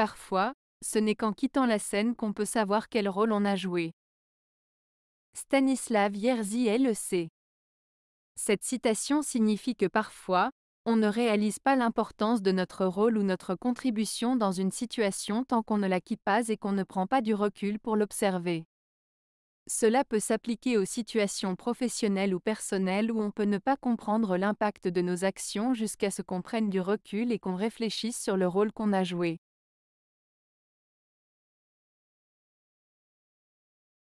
Parfois, ce n'est qu'en quittant la scène qu'on peut savoir quel rôle on a joué. Stanislav Yerzy le sait. Cette citation signifie que parfois, on ne réalise pas l'importance de notre rôle ou notre contribution dans une situation tant qu'on ne la quitte pas et qu'on ne prend pas du recul pour l'observer. Cela peut s'appliquer aux situations professionnelles ou personnelles où on peut ne pas comprendre l'impact de nos actions jusqu'à ce qu'on prenne du recul et qu'on réfléchisse sur le rôle qu'on a joué.